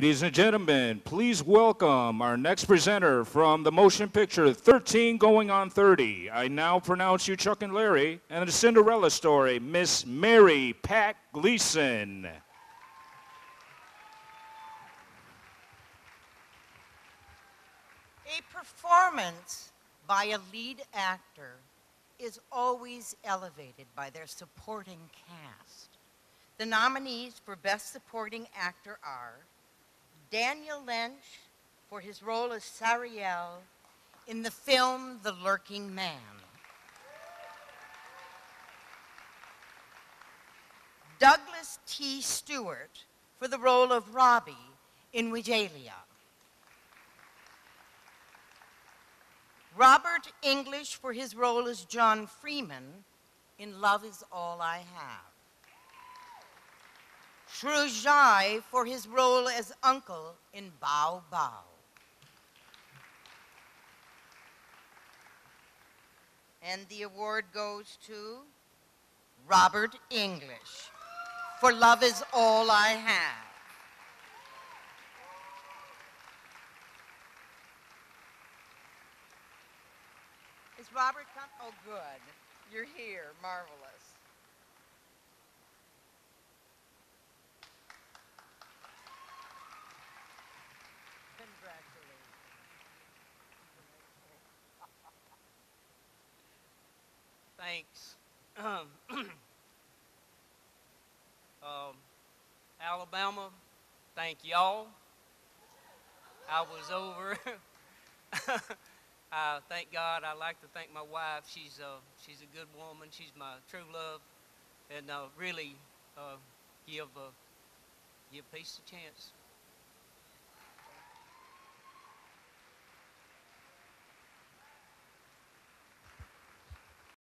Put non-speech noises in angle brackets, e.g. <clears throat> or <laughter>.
Ladies and gentlemen, please welcome our next presenter from the motion picture 13 Going on 30. I now pronounce you Chuck and Larry, and the Cinderella story, Miss Mary Pat Gleason. A performance by a lead actor is always elevated by their supporting cast. The nominees for Best Supporting Actor are Daniel Lynch for his role as Sariel in the film The Lurking Man. Douglas T. Stewart for the role of Robbie in Wigilia. Robert English for his role as John Freeman in Love is All I Have. Shrujai for his role as Uncle in Bow Bow. And the award goes to Robert English for Love is All I Have. Is Robert come? Oh, good. You're here. Marvelous. Thanks. Um, <clears throat> um, Alabama, thank y'all. I was over. <laughs> I thank God. I like to thank my wife. She's uh, she's a good woman. She's my true love, and uh, really uh, give uh, give peace a chance.